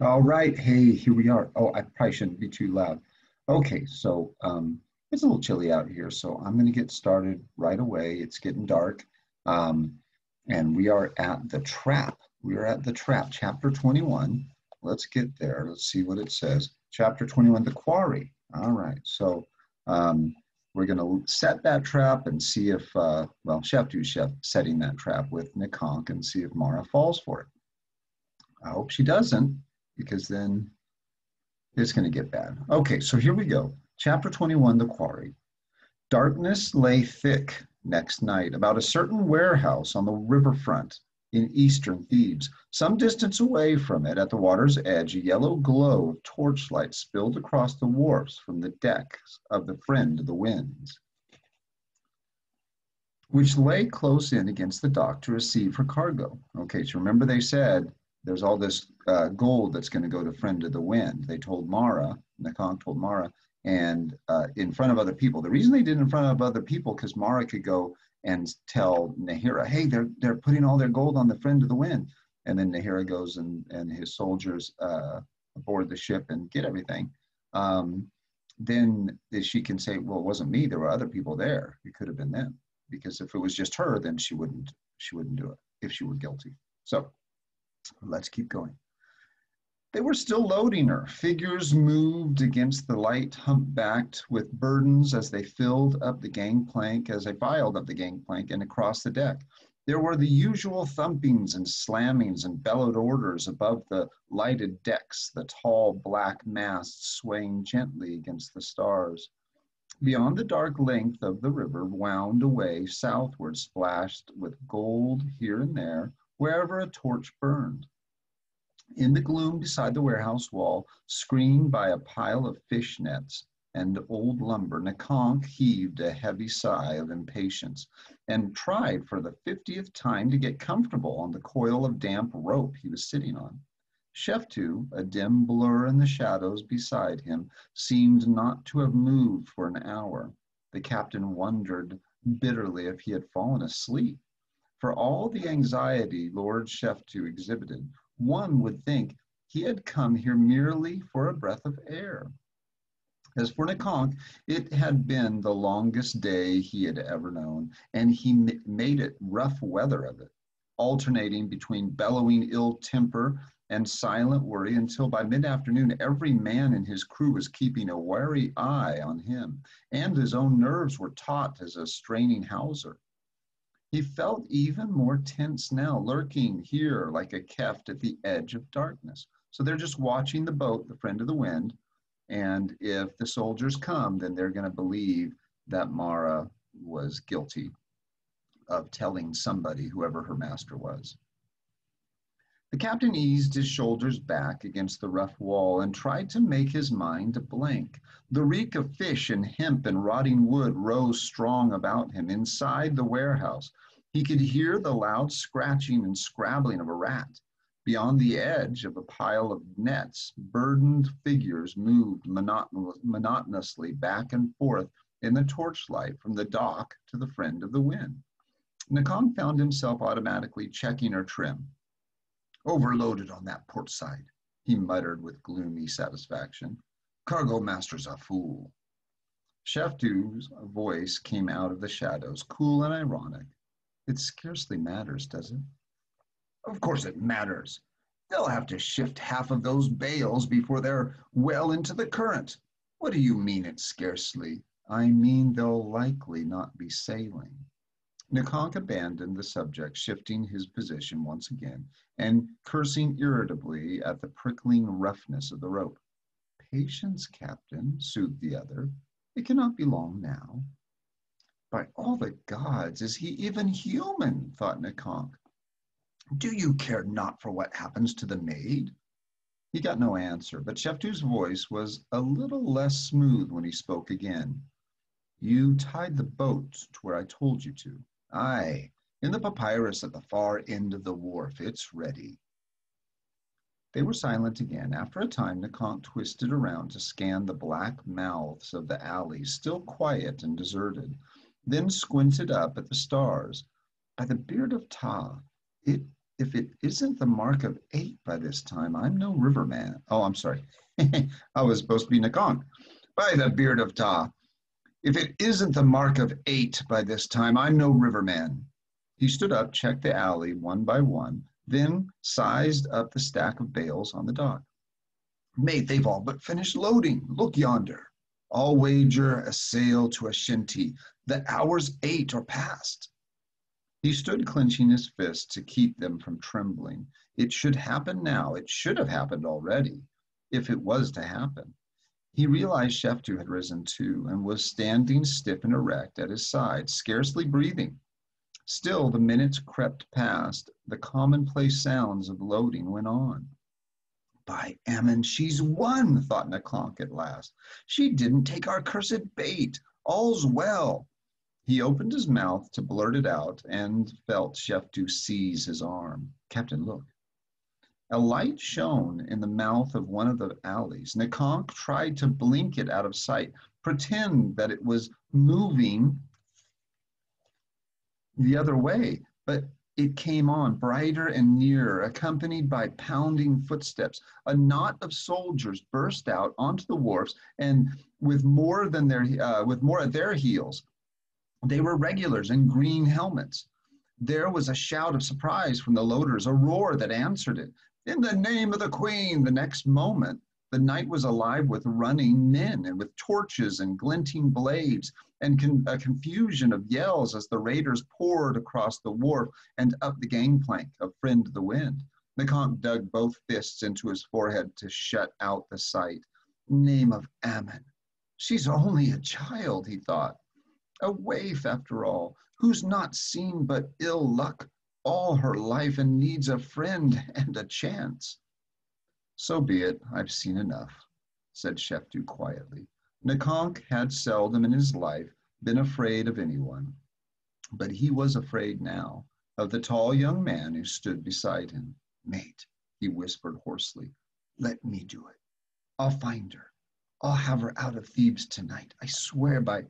All right, hey, here we are. Oh, I probably shouldn't be too loud. Okay, so um, it's a little chilly out here, so I'm going to get started right away. It's getting dark, um, and we are at the trap. We are at the trap, chapter 21. Let's get there. Let's see what it says. Chapter 21, the quarry. All right, so um, we're going to set that trap and see if, uh, well, Sheftu's chef setting that trap with Nikonk and see if Mara falls for it. I hope she doesn't because then it's going to get bad. Okay, so here we go. Chapter 21 The Quarry. Darkness lay thick next night about a certain warehouse on the riverfront in eastern Thebes. Some distance away from it, at the water's edge, a yellow glow of torchlight spilled across the wharfs from the decks of the Friend of the Winds, which lay close in against the dock to receive her cargo. Okay, so remember they said there's all this uh, gold that's going to go to Friend of the Wind. They told Mara, Nikonk told Mara, and uh, in front of other people. The reason they did in front of other people, because Mara could go and tell Nahereh, hey, they're, they're putting all their gold on the Friend of the Wind. And then Nahereh goes and, and his soldiers uh, aboard the ship and get everything. Um, then she can say, well, it wasn't me. There were other people there. It could have been them. Because if it was just her, then she wouldn't she wouldn't do it if she were guilty. So Let's keep going. They were still loading her. Figures moved against the light, humpbacked with burdens as they filled up the gangplank, as they filed up the gangplank and across the deck. There were the usual thumpings and slammings and bellowed orders above the lighted decks, the tall black masts swaying gently against the stars. Beyond the dark length of the river wound away southward, splashed with gold here and there, wherever a torch burned. In the gloom beside the warehouse wall, screened by a pile of fish nets and old lumber, Nikonk heaved a heavy sigh of impatience and tried for the fiftieth time to get comfortable on the coil of damp rope he was sitting on. Sheftu, a dim blur in the shadows beside him, seemed not to have moved for an hour. The captain wondered bitterly if he had fallen asleep. For all the anxiety Lord Sheftu exhibited, one would think he had come here merely for a breath of air. As for Nikonk, it had been the longest day he had ever known, and he made it rough weather of it, alternating between bellowing ill temper and silent worry until by mid afternoon every man in his crew was keeping a wary eye on him, and his own nerves were taut as a straining hawser. He felt even more tense now, lurking here like a keft at the edge of darkness. So they're just watching the boat, the friend of the wind. And if the soldiers come, then they're going to believe that Mara was guilty of telling somebody, whoever her master was. The captain eased his shoulders back against the rough wall and tried to make his mind a blank. The reek of fish and hemp and rotting wood rose strong about him. Inside the warehouse, he could hear the loud scratching and scrabbling of a rat. Beyond the edge of a pile of nets, burdened figures moved monotonously back and forth in the torchlight from the dock to the friend of the wind. Nikonk found himself automatically checking her trim. Overloaded on that port side, he muttered with gloomy satisfaction. Cargo master's a fool. Sheftu's voice came out of the shadows, cool and ironic. It scarcely matters, does it? Of course it matters. They'll have to shift half of those bales before they're well into the current. What do you mean it scarcely? I mean they'll likely not be sailing. Nikonk abandoned the subject, shifting his position once again and cursing irritably at the prickling roughness of the rope. Patience, Captain, soothed the other. It cannot be long now. By all the gods, is he even human? thought Nikonk. Do you care not for what happens to the maid? He got no answer, but Sheftu's voice was a little less smooth when he spoke again. You tied the boat to where I told you to. Aye, in the papyrus at the far end of the wharf. It's ready. They were silent again. After a time, Nikonk twisted around to scan the black mouths of the alleys, still quiet and deserted, then squinted up at the stars. By the beard of Ta, it if it isn't the mark of eight by this time, I'm no riverman. Oh, I'm sorry. I was supposed to be Nakong. By the beard of Ta, if it isn't the mark of eight by this time, I'm no riverman. He stood up, checked the alley one by one, then sized up the stack of bales on the dock. Mate, they've all but finished loading. Look yonder. I'll wager a sail to a shinty. The hour's eight or past. He stood clenching his fists to keep them from trembling. It should happen now. It should have happened already, if it was to happen. He realized Sheftu had risen too and was standing stiff and erect at his side, scarcely breathing. Still, the minutes crept past. The commonplace sounds of loading went on. By Ammon, she's won, thought Nakonk at last. She didn't take our cursed bait. All's well. He opened his mouth to blurt it out and felt Sheftu seize his arm. Captain, look. A light shone in the mouth of one of the alleys. Nakonk tried to blink it out of sight, pretend that it was moving the other way, but it came on brighter and nearer, accompanied by pounding footsteps. A knot of soldiers burst out onto the wharfs, and with more than their uh, with more at their heels, they were regulars in green helmets. There was a shout of surprise from the loaders, a roar that answered it. In the name of the Queen! The next moment, the night was alive with running men and with torches and glinting blades and con- a confusion of yells as the raiders poured across the wharf and up the gangplank of Friend the Wind. Nakonk dug both fists into his forehead to shut out the sight. Name of Ammon. She's only a child, he thought a waif after all, who's not seen but ill luck all her life and needs a friend and a chance. So be it, I've seen enough, said Sheftu quietly. Nakonk had seldom in his life been afraid of anyone, but he was afraid now of the tall young man who stood beside him. Mate, he whispered hoarsely, let me do it. I'll find her. I'll have her out of Thebes tonight. I swear by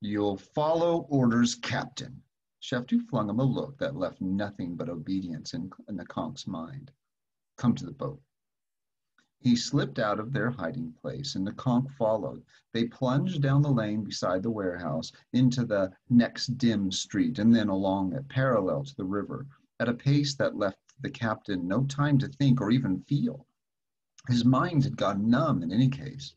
You'll follow orders, Captain. Sheftu flung him a look that left nothing but obedience in, in Nakonk's mind. Come to the boat. He slipped out of their hiding place, and Nakonk followed. They plunged down the lane beside the warehouse into the next dim street, and then along it, parallel to the river, at a pace that left the captain no time to think or even feel. His mind had gone numb in any case.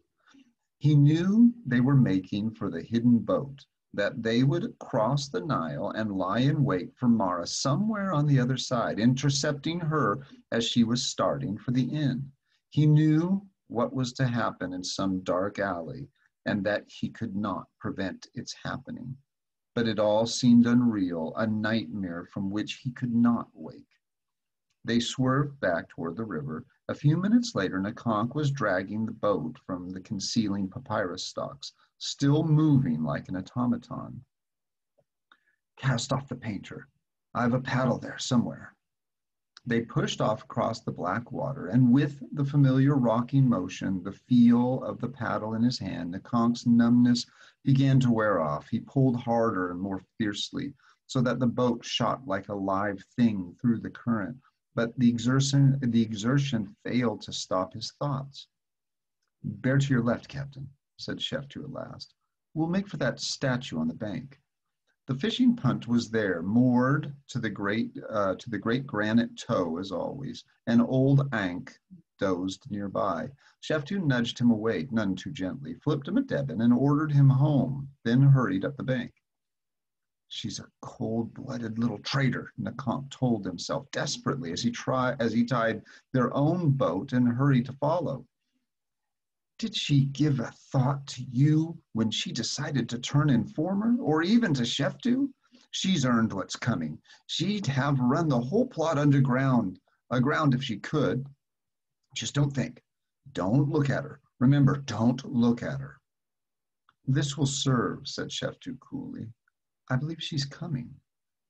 He knew they were making for the hidden boat, that they would cross the Nile and lie in wait for Mara somewhere on the other side, intercepting her as she was starting for the inn. He knew what was to happen in some dark alley and that he could not prevent its happening. But it all seemed unreal, a nightmare from which he could not wake. They swerved back toward the river. A few minutes later, Nakonk was dragging the boat from the concealing papyrus stalks, still moving like an automaton. Cast off the painter. I've a paddle there somewhere. They pushed off across the black water, and with the familiar rocking motion, the feel of the paddle in his hand, Nakonk's numbness began to wear off. He pulled harder and more fiercely, so that the boat shot like a live thing through the current but the exertion, the exertion failed to stop his thoughts. Bear to your left, Captain, said Sheftu at last. We'll make for that statue on the bank. The fishing punt was there, moored to the great uh, to the great granite toe as always. An old Ankh dozed nearby. Sheftu nudged him awake, none too gently, flipped him a deben, and ordered him home, then hurried up the bank. She's a cold-blooded little traitor, Nakonk told himself desperately as he try as he tied their own boat and hurried to follow. Did she give a thought to you when she decided to turn informer, or even to Sheftu? She's earned what's coming. She'd have run the whole plot underground, aground if she could. Just don't think. Don't look at her. Remember, don't look at her. This will serve, said Sheftu coolly. I believe she's coming.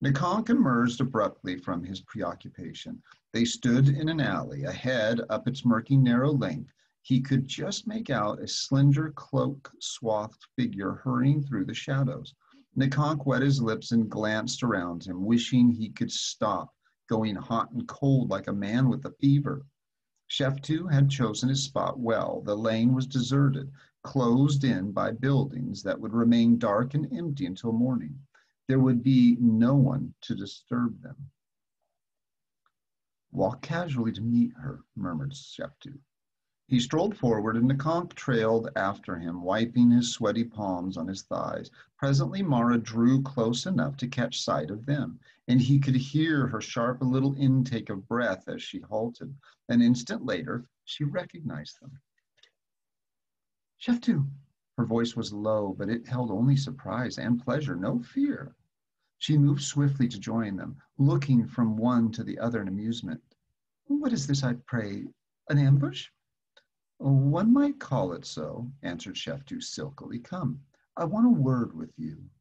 Nakonk emerged abruptly from his preoccupation. They stood in an alley. Ahead, up its murky, narrow length, he could just make out a slender, cloak swathed figure hurrying through the shadows. Nakonk wet his lips and glanced around him, wishing he could stop, going hot and cold like a man with a fever. Sheftu had chosen his spot well. The lane was deserted, closed in by buildings that would remain dark and empty until morning. There would be no one to disturb them. Walk casually to meet her, murmured Sheftu. He strolled forward, and Nakonk trailed after him, wiping his sweaty palms on his thighs. Presently, Mara drew close enough to catch sight of them, and he could hear her sharp little intake of breath as she halted. An instant later, she recognized them. Sheftu, her voice was low, but it held only surprise and pleasure, no fear. She moved swiftly to join them, looking from one to the other in amusement. What is this, I pray? An ambush? One might call it so, answered Sheftu silkily. Come, I want a word with you.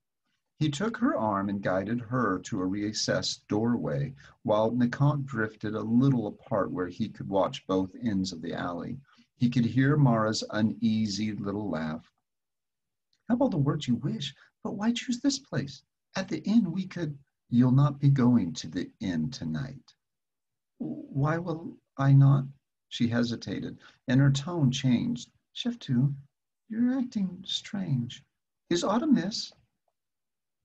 He took her arm and guided her to a recessed doorway, while Nakonk drifted a little apart where he could watch both ends of the alley. He could hear Mara's uneasy little laugh. How about the words you wish, but why choose this place? At the inn, we could. You'll not be going to the inn tonight. Why will I not? She hesitated, and her tone changed. Sheftu, you're acting strange. Is aught amiss?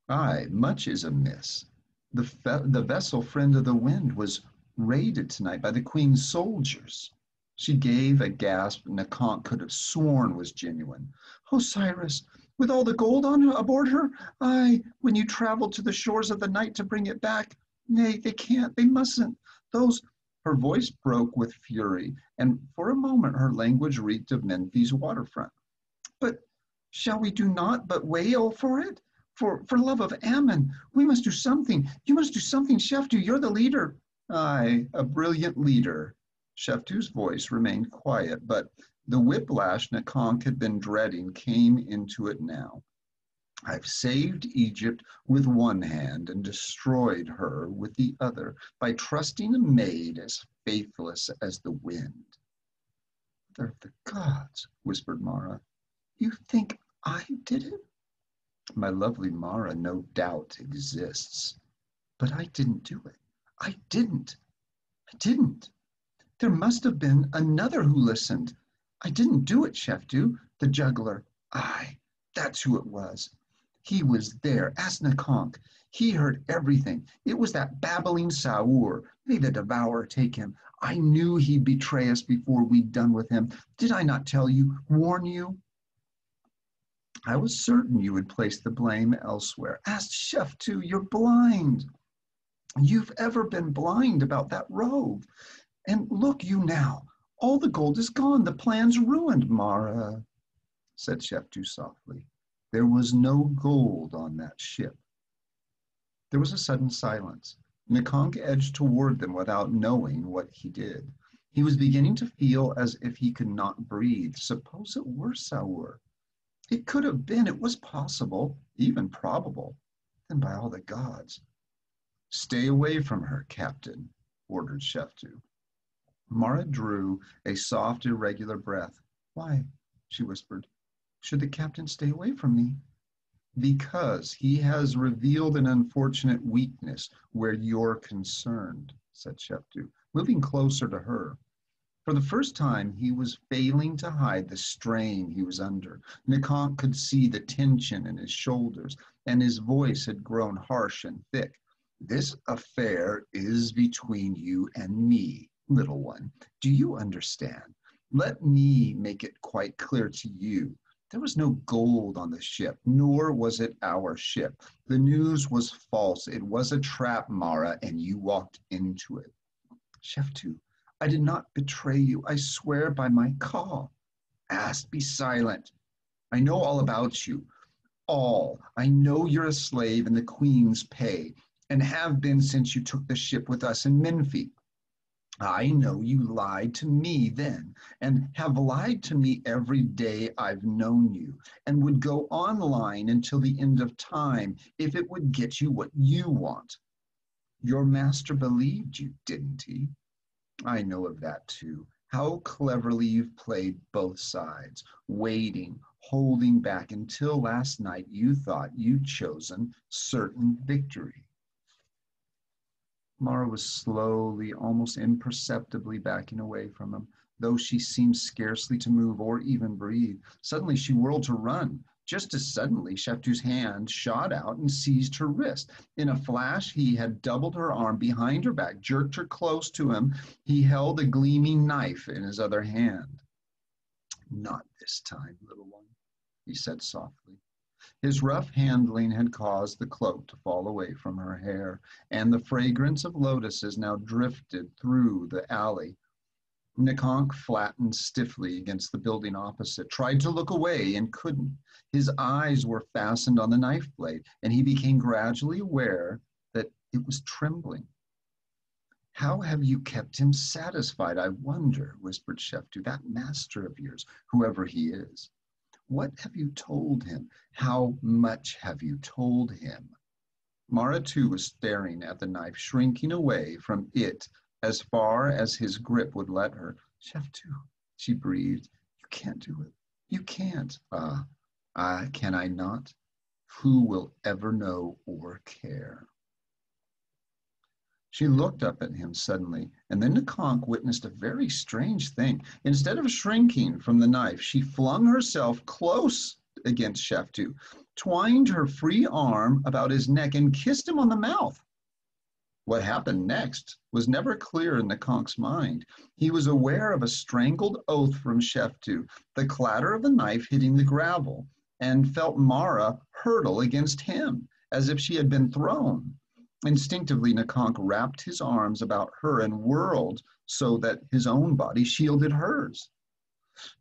Aye, much is amiss. The, fe- the vessel Friend of the Wind was raided tonight by the Queen's soldiers. She gave a gasp Nakonk could have sworn was genuine. Osiris, with all the gold on aboard her? Aye, when you travel to the shores of the night to bring it back. Nay, they can't, they mustn't. Those her voice broke with fury, and for a moment her language reeked of Menfi's waterfront. But shall we do naught but wail for it? For, for love of Ammon, we must do something. You must do something, Sheftu. You're the leader. Aye, a brilliant leader. Sheftu's voice remained quiet, but the whiplash Nakonk had been dreading came into it now. I've saved Egypt with one hand and destroyed her with the other by trusting a maid as faithless as the wind. Of the gods, whispered Mara, you think I did it? My lovely Mara no doubt exists, but I didn't do it. I didn't. I didn't. There must have been another who listened. I didn't do it, Sheftu, the juggler. Aye, that's who it was. He was there, Asnakonk. He heard everything. It was that babbling Saur. May the devourer take him. I knew he'd betray us before we'd done with him. Did I not tell you, warn you? I was certain you would place the blame elsewhere. Ask Sheftu, you're blind. You've ever been blind about that robe. And look you now, all the gold is gone. The plan's ruined, Mara, said Sheftu softly. There was no gold on that ship. There was a sudden silence. Nakonk edged toward them without knowing what he did. He was beginning to feel as if he could not breathe. Suppose it were Saur. It could have been, it was possible, even probable. Then by all the gods. Stay away from her, Captain, ordered Sheftu. Mara drew a soft, irregular breath. Why? she whispered should the captain stay away from me? Because he has revealed an unfortunate weakness where you're concerned, said Sheftu, moving closer to her. For the first time, he was failing to hide the strain he was under. Nakonk could see the tension in his shoulders, and his voice had grown harsh and thick. This affair is between you and me, little one. Do you understand? Let me make it quite clear to you there was no gold on the ship, nor was it our ship. The news was false. It was a trap, Mara, and you walked into it. Sheftu, I did not betray you. I swear by my call. Ask, be silent. I know all about you. All. I know you're a slave in the Queen's pay, and have been since you took the ship with us in Menfi. I know you lied to me then and have lied to me every day I've known you and would go on lying until the end of time if it would get you what you want. Your master believed you, didn't he? I know of that too. How cleverly you've played both sides, waiting, holding back until last night you thought you'd chosen certain victory. Mara was slowly, almost imperceptibly backing away from him, though she seemed scarcely to move or even breathe. Suddenly she whirled to run. Just as suddenly, Sheftu's hand shot out and seized her wrist. In a flash, he had doubled her arm behind her back, jerked her close to him. He held a gleaming knife in his other hand. Not this time, little one, he said softly. His rough handling had caused the cloak to fall away from her hair, and the fragrance of lotuses now drifted through the alley Nikonk flattened stiffly against the building opposite, tried to look away and couldn't. His eyes were fastened on the knife blade, and he became gradually aware that it was trembling. How have you kept him satisfied, I wonder, whispered Sheftu, that master of yours, whoever he is. What have you told him? How much have you told him? Mara too was staring at the knife, shrinking away from it as far as his grip would let her. Sheftu, she breathed. You can't do it. You can't. Ah, uh, can I not? Who will ever know or care? She looked up at him suddenly, and then Nikonk witnessed a very strange thing. Instead of shrinking from the knife, she flung herself close against Sheftu, twined her free arm about his neck, and kissed him on the mouth. What happened next was never clear in Nikonk's mind. He was aware of a strangled oath from Sheftu, the clatter of a knife hitting the gravel, and felt Mara hurtle against him as if she had been thrown. Instinctively, Nikonk wrapped his arms about her and whirled so that his own body shielded hers.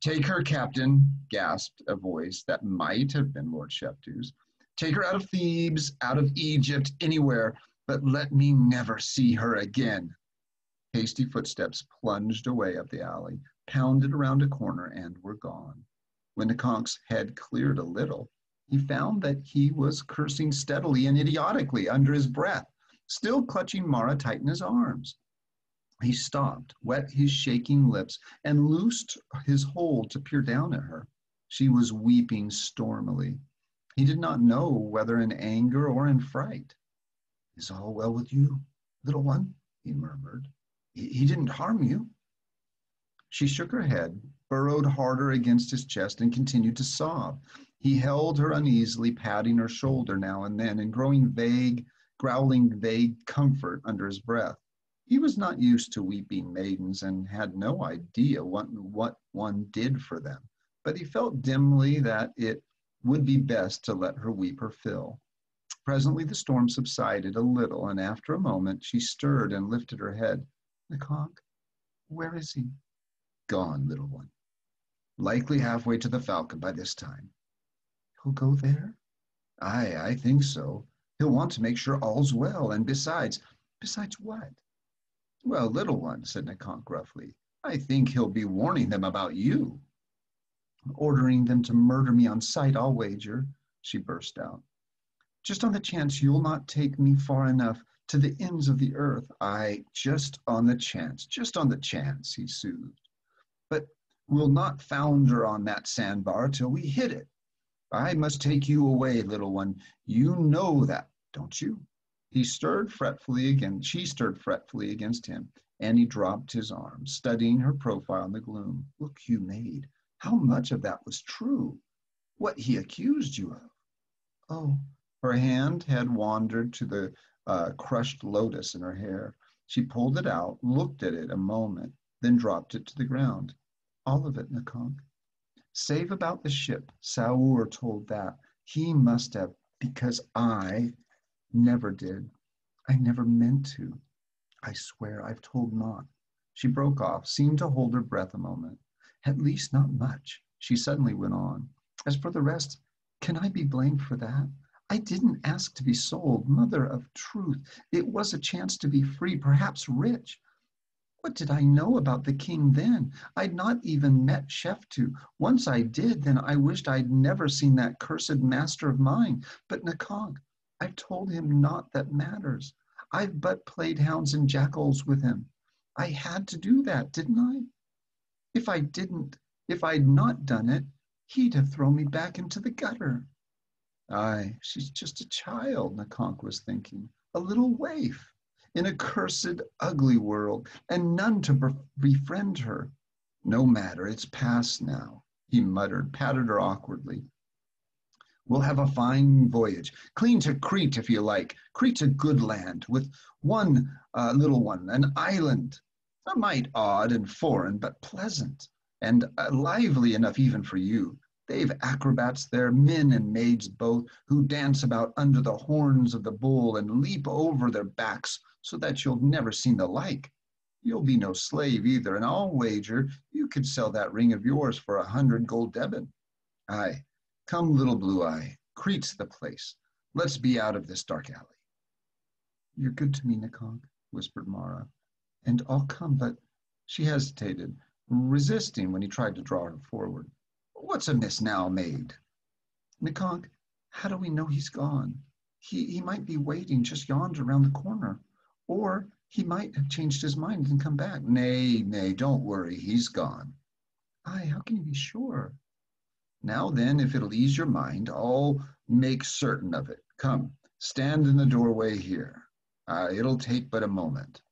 Take her, Captain, gasped a voice that might have been Lord Sheftu's. Take her out of Thebes, out of Egypt, anywhere but let me never see her again. Hasty footsteps plunged away up the alley, pounded around a corner, and were gone. When Nikonk's head cleared a little, he found that he was cursing steadily and idiotically under his breath, still clutching Mara tight in his arms. He stopped, wet his shaking lips, and loosed his hold to peer down at her. She was weeping stormily. He did not know whether in anger or in fright. Is all well with you, little one? he murmured. He, he didn't harm you. She shook her head, burrowed harder against his chest, and continued to sob. He held her uneasily, patting her shoulder now and then, and growing vague, growling vague comfort under his breath. He was not used to weeping maidens and had no idea what, what one did for them, but he felt dimly that it would be best to let her weep her fill. Presently the storm subsided a little, and after a moment she stirred and lifted her head. Nikonk, where is he? Gone, little one. Likely halfway to the Falcon by this time. He'll go there? Aye, I think so. He'll want to make sure all's well, and besides, besides what? Well, little one, said Nikonk gruffly, I think he'll be warning them about you. Ordering them to murder me on sight, I'll wager, she burst out just on the chance you'll not take me far enough to the ends of the earth. I, just on the chance, just on the chance, he soothed. We'll not founder on that sandbar till we hit it. I must take you away, little one. You know that, don't you? He stirred fretfully again. She stirred fretfully against him, and he dropped his arm, studying her profile in the gloom. Look, you maid, how much of that was true? What he accused you of? Oh, her hand had wandered to the uh, crushed lotus in her hair. She pulled it out, looked at it a moment, then dropped it to the ground. All of it, Nikonk. Save about the ship. Saur told that. He must have, because I never did. I never meant to. I swear I've told not. She broke off, seemed to hold her breath a moment. At least not much. She suddenly went on. As for the rest, can I be blamed for that? I didn't ask to be sold, mother of truth. It was a chance to be free, perhaps rich. What did I know about the king then? I'd not even met Sheftu. Once I did, then I wished I'd never seen that cursed master of mine. But Nikonk, I've told him not that matters. I've but played hounds and jackals with him. I had to do that, didn't I? If I didn't, if I'd not done it, he'd have thrown me back into the gutter. Aye, she's just a child, Nikonk was thinking. A little waif. In a cursed, ugly world, and none to befriend her. No matter, it's past now, he muttered, patted her awkwardly. We'll have a fine voyage, clean to Crete if you like. Crete's a good land, with one uh, little one, an island, a mite odd and foreign, but pleasant, and uh, lively enough even for you. They've acrobats there, men and maids both, who dance about under the horns of the bull and leap over their backs so that you'll never seen the like. You'll be no slave either, and I'll wager you could sell that ring of yours for a hundred gold deben. Aye, come, little blue eye, Crete's the place. Let's be out of this dark alley. You're good to me, Nikong, whispered Mara, and I'll come, but she hesitated, resisting when he tried to draw her forward. What's amiss now, maid? Nikong, how do we know he's gone? He, he might be waiting just yonder around the corner. Or he might have changed his mind and come back. Nay, nay, don't worry, he's gone. Aye, how can you be sure? Now then, if it'll ease your mind, I'll make certain of it. Come, stand in the doorway here. Uh, it'll take but a moment.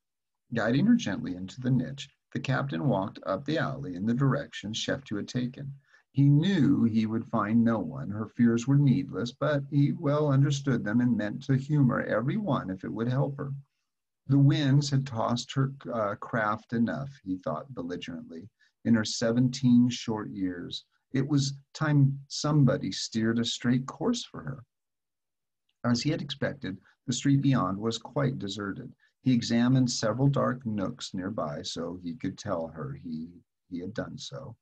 Guiding her gently into the niche, the captain walked up the alley in the direction Sheftu had taken. He knew he would find no one. Her fears were needless, but he well understood them and meant to humor every one if it would help her. The winds had tossed her uh, craft enough, he thought belligerently, in her 17 short years. It was time somebody steered a straight course for her. As he had expected, the street beyond was quite deserted. He examined several dark nooks nearby so he could tell her he, he had done so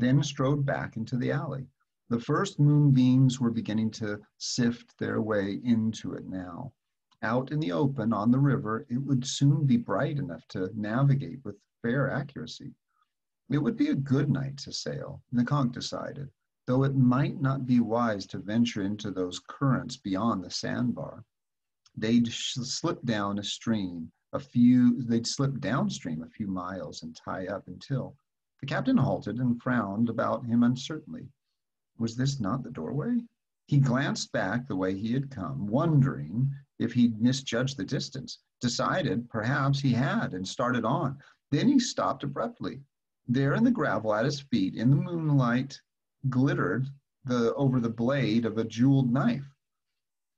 then strode back into the alley. The first moonbeams were beginning to sift their way into it now. Out in the open on the river, it would soon be bright enough to navigate with fair accuracy. It would be a good night to sail, Nikong decided, though it might not be wise to venture into those currents beyond the sandbar. They'd slip down a stream a few, they'd slip downstream a few miles and tie up until the captain halted and frowned about him uncertainly. Was this not the doorway? He glanced back the way he had come, wondering if he'd misjudged the distance, decided perhaps he had, and started on. Then he stopped abruptly. There in the gravel at his feet, in the moonlight, glittered the, over the blade of a jeweled knife.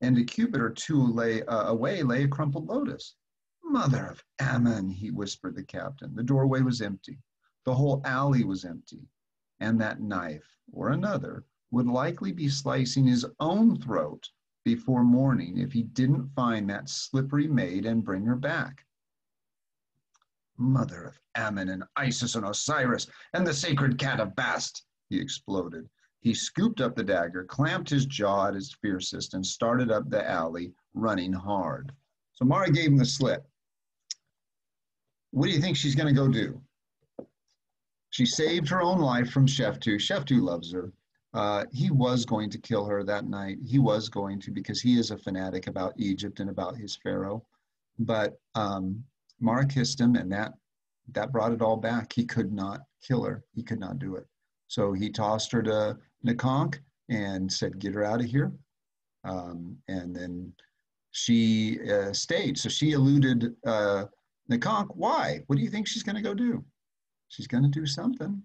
And a cubit or two lay, uh, away lay a crumpled lotus. Mother of Ammon, he whispered the captain. The doorway was empty. The whole alley was empty, and that knife, or another, would likely be slicing his own throat before morning if he didn't find that slippery maid and bring her back. Mother of Ammon and Isis and Osiris and the sacred cat of Bast, he exploded. He scooped up the dagger, clamped his jaw at his fiercest, and started up the alley, running hard. So Mara gave him the slip. What do you think she's going to go do? She saved her own life from Sheftu. Sheftu loves her. Uh, he was going to kill her that night. He was going to because he is a fanatic about Egypt and about his pharaoh. But um, Mara kissed him, and that that brought it all back. He could not kill her. He could not do it. So he tossed her to Nikonk and said, "Get her out of here." Um, and then she uh, stayed. So she eluded uh. Why? What do you think she's going to go do? She's going to do something.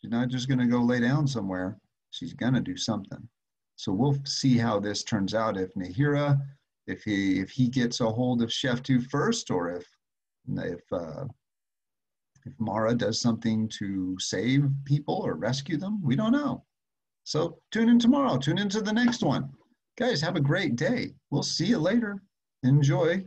She's not just going to go lay down somewhere. She's going to do something. So we'll see how this turns out. If Nahereh, if he if he gets a hold of Sheftu first, or if if uh, if Mara does something to save people or rescue them, we don't know. So tune in tomorrow. Tune into the next one. Guys, have a great day. We'll see you later. Enjoy.